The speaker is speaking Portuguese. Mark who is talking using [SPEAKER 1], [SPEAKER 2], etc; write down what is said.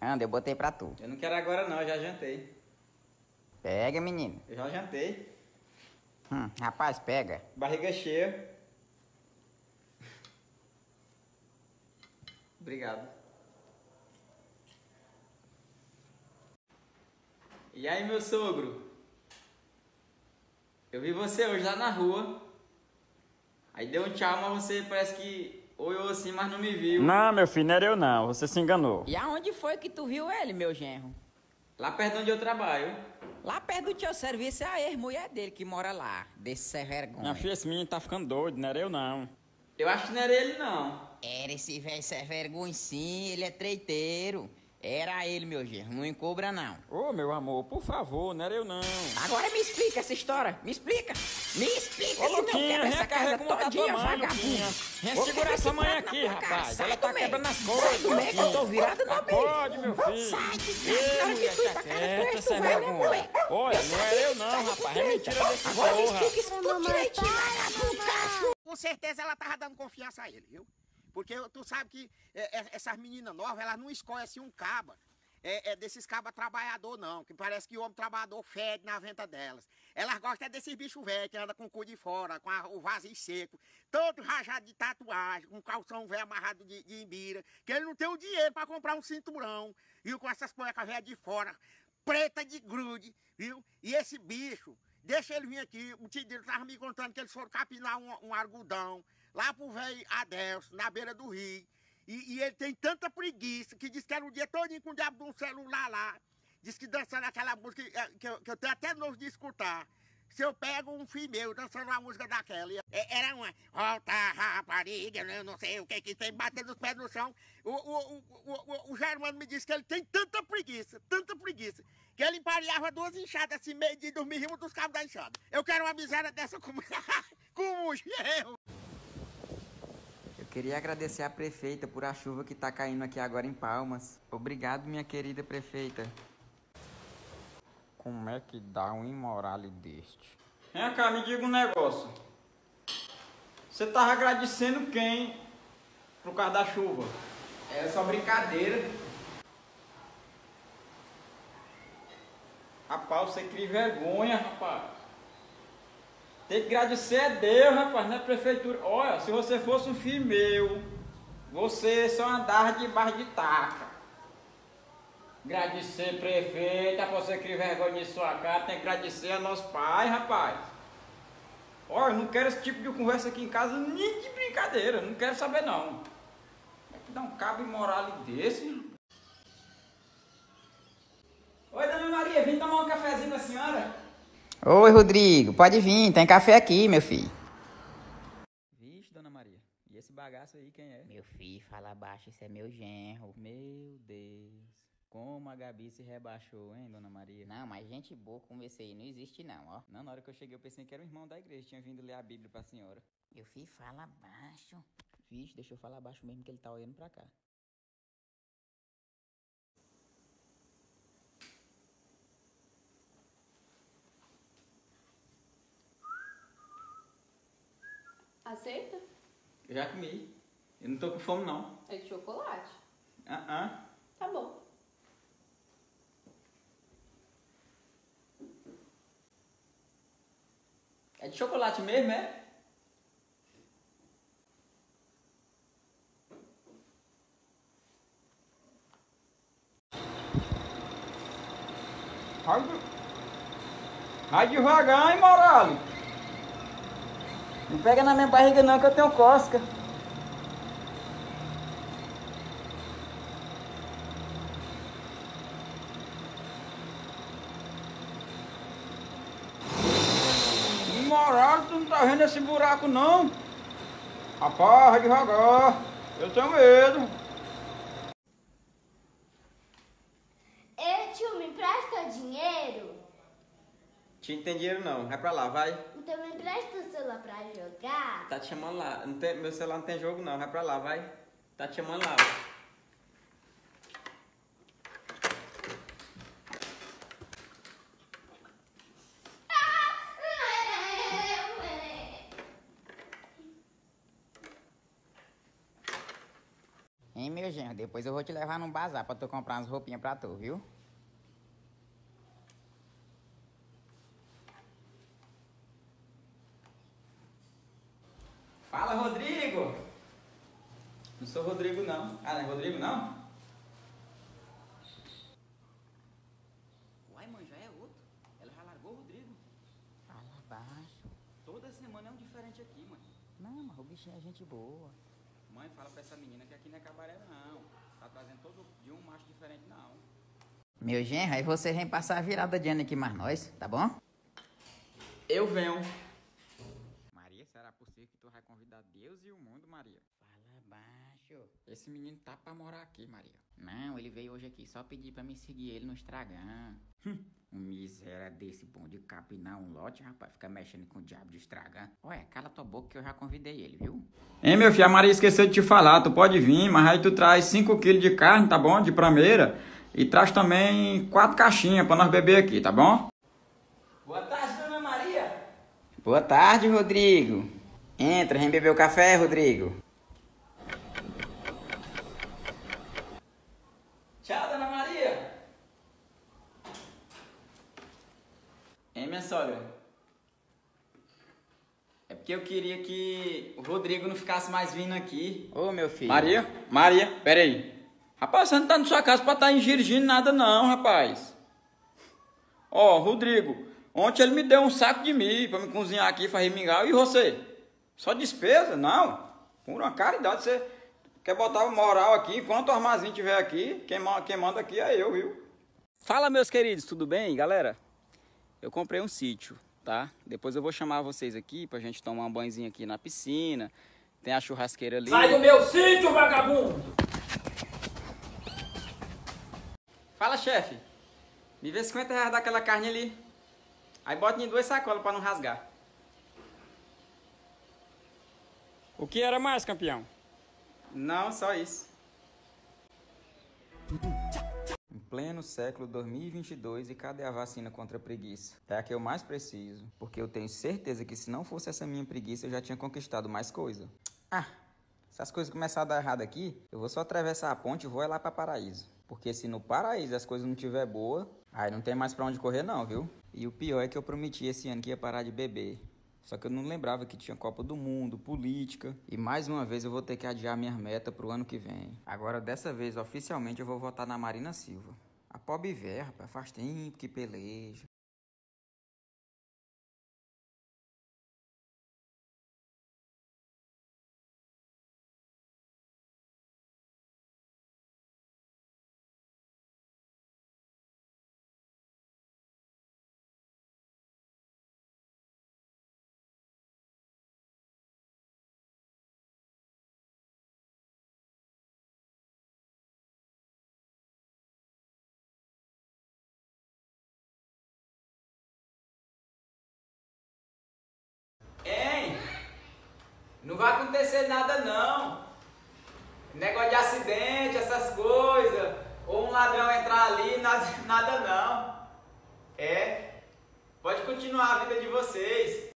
[SPEAKER 1] Anda, eu botei pra tu.
[SPEAKER 2] Eu não quero agora não, eu já jantei.
[SPEAKER 1] Pega, menino.
[SPEAKER 2] Eu já jantei.
[SPEAKER 1] Hum, rapaz, pega.
[SPEAKER 2] Barriga cheia. Obrigado. E aí, meu sogro? Eu vi você hoje lá na rua. Aí deu um tchau, mas você parece que olhou assim, mas não me viu.
[SPEAKER 3] Não, meu filho, não era eu não. Você se enganou.
[SPEAKER 1] E aonde foi que tu viu ele, meu genro?
[SPEAKER 2] Lá perto de onde eu trabalho.
[SPEAKER 1] Lá perto do teu serviço é a ex-mulher dele que mora lá. Desse vergonha.
[SPEAKER 3] Minha filha, esse menino tá ficando doido, não era eu não.
[SPEAKER 2] Eu acho que não era ele, não.
[SPEAKER 1] Era esse velho sem vergonha sim, ele é treiteiro. Era ele, meu genro, não encobra não.
[SPEAKER 3] Ô, meu amor, por favor, não era eu não.
[SPEAKER 1] Agora me explica essa história, me explica. Me explica,
[SPEAKER 3] Ô,
[SPEAKER 1] senão
[SPEAKER 3] Luquinha,
[SPEAKER 1] quebro essa
[SPEAKER 3] vem cá,
[SPEAKER 1] casa
[SPEAKER 3] tá
[SPEAKER 1] todinha,
[SPEAKER 3] mãe,
[SPEAKER 1] vagabundo.
[SPEAKER 3] Vem segurar essa mãe aqui,
[SPEAKER 1] na
[SPEAKER 3] rapaz.
[SPEAKER 1] Sai
[SPEAKER 3] Ela tá quebrando as
[SPEAKER 1] Sai
[SPEAKER 3] coisas.
[SPEAKER 1] do meio que eu tô virado
[SPEAKER 3] Ah,
[SPEAKER 1] meio.
[SPEAKER 3] Pode, meu filho.
[SPEAKER 1] Sai de casa, tá
[SPEAKER 3] vergonha.
[SPEAKER 1] moleque.
[SPEAKER 3] Olha, não era eu não, rapaz. É mentira desse
[SPEAKER 1] Agora me explica isso tudo direitinho, vagabundo, cachorro.
[SPEAKER 4] Com certeza ela tava dando confiança a ele, viu? Porque tu sabe que é, é, essas meninas novas, elas não escolhem assim um caba. É, é desses cabas trabalhador, não. Que parece que o homem trabalhador fede na venta delas. Elas gostam é desses bichos velhos que andam com o cu de fora, com a- o vazio seco, todo rajado de tatuagem, com calção velho amarrado de, de imbira, que ele não tem o dinheiro pra comprar um cinturão, viu? Com essas cuecas velhas de fora, preta de grude, viu? E esse bicho, deixa ele vir aqui, o tio dele tava me contando que eles foram capinar um, um argudão lá pro velho Adelso, na beira do rio. E, e ele tem tanta preguiça que diz que era o dia todo com o diabo de um celular lá. Diz que dançando aquela música eh, que eu, que eu tenho até nojo de escutar. Se eu pego um filho meu dançando uma música daquela, e- é- era uma volta rapariga, eu não sei o que que tem, batendo os pés no chão. O, o, o, o, o, Germano me disse que ele tem tanta preguiça, tanta preguiça, que ele empareava duas enxadas assim, meio de dormir em cima dos cabos da enxada. Eu quero uma miséria dessa com, com genro.
[SPEAKER 2] Eu queria agradecer à prefeita por a chuva que tá caindo aqui agora em Palmas. Obrigado, minha querida prefeita.
[SPEAKER 3] Como é que dá um imorale deste?
[SPEAKER 2] Vem cá, me diga um negócio. Você tava agradecendo quem por causa da chuva? Era só brincadeira. Rapaz, você cria vergonha, rapaz. Tem que agradecer a Deus, rapaz, não é prefeitura. Olha, se você fosse um filho meu, você só andava debaixo de taca. Agradecer, prefeita, pra você criar vergonha em sua cara, tem que agradecer a nosso pai, rapaz. Olha, eu não quero esse tipo de conversa aqui em casa, nem de brincadeira, não quero saber não. Como é que dá um cabo imoral desse? Oi, dona Maria, vim tomar um cafezinho com a senhora?
[SPEAKER 1] Oi, Rodrigo, pode vir, tem café aqui, meu filho.
[SPEAKER 2] Vixe, dona Maria, e esse bagaço aí quem é?
[SPEAKER 1] Meu filho, fala baixo, isso é meu genro.
[SPEAKER 2] Meu como a Gabi se rebaixou, hein, dona Maria?
[SPEAKER 1] Não, mas gente boa como esse aí não existe não, ó.
[SPEAKER 2] Não, na hora que eu cheguei eu pensei que era um irmão da igreja, tinha vindo ler a Bíblia pra senhora.
[SPEAKER 1] Meu filho, fala baixo.
[SPEAKER 2] Vixe, deixa eu falar baixo mesmo que ele tá olhando pra cá.
[SPEAKER 5] Aceita?
[SPEAKER 2] Eu já comi. Eu não tô com fome não.
[SPEAKER 5] É de chocolate.
[SPEAKER 2] Ah, ah.
[SPEAKER 5] Tá bom.
[SPEAKER 2] É de chocolate mesmo, é? Vai, de- vai devagar, hein, Morales? Não pega na minha barriga não que eu tenho cosca. Morales, tu não tá vendo esse buraco não? Rapaz, vai devagar. Eu tenho medo.
[SPEAKER 6] Ei, tio, me empresta dinheiro?
[SPEAKER 2] Te tem dinheiro não. Vai pra lá, vai.
[SPEAKER 6] Então me empresta o celular pra jogar?
[SPEAKER 2] Tá te chamando lá. Não tem- meu celular não tem jogo não. Vai pra lá, vai. Tá te chamando lá.
[SPEAKER 1] Hein, meu genro, depois eu vou te levar num bazar pra tu comprar umas roupinhas pra tu, viu?
[SPEAKER 2] Fala, Rodrigo! Não sou Rodrigo, não. Ah, não é Rodrigo, não? Uai, mãe, já é outro. Ela já largou o Rodrigo.
[SPEAKER 1] Fala baixo.
[SPEAKER 2] Toda semana é um diferente aqui, mãe.
[SPEAKER 1] Não, mas o bichinho é gente boa.
[SPEAKER 2] Mãe, fala pra essa menina que aqui não é cabaré, não. Tá trazendo todo dia um macho diferente, não.
[SPEAKER 1] Meu genro, aí você vem passar a virada de ano aqui mais nós, tá bom?
[SPEAKER 2] Eu venho.
[SPEAKER 3] Maria, será possível que tu vai convidar Deus e o mundo, Maria?
[SPEAKER 1] Fala baixo.
[SPEAKER 3] Esse menino tá pra morar aqui, Maria.
[SPEAKER 1] Não, ele veio hoje aqui só pedir pra me seguir ele no Instagram.
[SPEAKER 3] Um miséria desse bom de capinar um lote, rapaz, fica mexendo com o diabo de estragar.
[SPEAKER 1] Ué, cala tua boca que eu já convidei ele, viu?
[SPEAKER 2] Hein, meu filho, a Maria esqueceu de te falar. Tu pode vir, mas aí tu traz 5 quilos de carne, tá bom? De prameira. E traz também quatro caixinhas pra nós beber aqui, tá bom? Boa tarde, dona Maria.
[SPEAKER 1] Boa tarde, Rodrigo. Entra, vem beber o café, Rodrigo.
[SPEAKER 2] Tchau, dona Maria. Hein, minha sogra? É porque eu queria que o Rodrigo não ficasse mais vindo aqui.
[SPEAKER 1] Ô, meu filho.
[SPEAKER 2] Maria? Maria, peraí. Rapaz, você não tá na sua casa pra estar tá ingirindo nada não, rapaz. Ó, Rodrigo, ontem ele me deu um saco de milho pra me cozinhar aqui, fazer mingau. E você? Só despesa? Não. Por uma caridade, você quer botar o moral aqui. Enquanto o armazém estiver aqui, quem manda aqui é eu, viu? Fala, meus queridos, tudo bem? Galera, eu comprei um sítio, tá? Depois eu vou chamar vocês aqui pra gente tomar um banhozinho aqui na piscina. Tem a churrasqueira ali.
[SPEAKER 7] Sai do meu sítio, vagabundo!
[SPEAKER 2] Fala, chefe. Me vê 50 reais daquela carne ali. Aí bota em duas sacolas pra não rasgar.
[SPEAKER 3] O que era mais, campeão?
[SPEAKER 2] Não, só isso.
[SPEAKER 3] Pleno século 2022 e cadê a vacina contra a preguiça? É a que eu mais preciso, porque eu tenho certeza que se não fosse essa minha preguiça eu já tinha conquistado mais coisa. Ah, se as coisas começarem a dar errado aqui, eu vou só atravessar a ponte e vou é lá para paraíso. Porque se no paraíso as coisas não tiver boa, aí não tem mais pra onde correr não, viu? E o pior é que eu prometi esse ano que ia parar de beber. Só que eu não lembrava que tinha Copa do Mundo, política. E mais uma vez eu vou ter que adiar minha meta pro ano que vem. Agora, dessa vez, oficialmente, eu vou votar na Marina Silva. A pobre véia, faz tempo que peleja.
[SPEAKER 2] Não vai acontecer nada não. Negócio de acidente, essas coisas. Ou um ladrão entrar ali, nada, nada não. É. Pode continuar a vida de vocês.